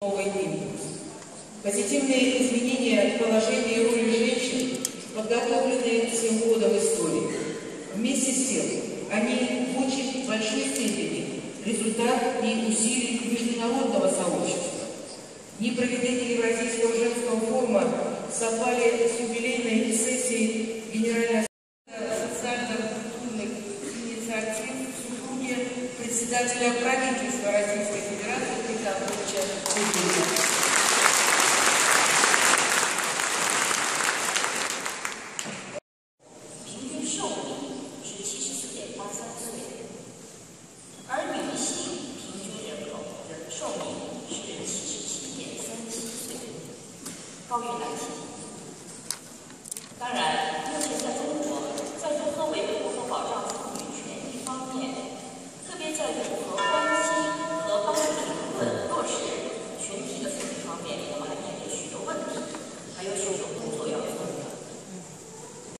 новый импульс. Позитивные изменения положения и роли женщин подготовлены всем годом истории. Вместе с тем, они в очень большой степени результат и усилий международного сообщества. Дни проведения Евразийского женского форума совпали с юбилейной сессией Генеральной социально-культурных инициатив супруги председателя правительства Российской Федерации 平均寿命是七十四点八三岁，而女性平均人口寿命是七十七点三七岁，高于男性。当然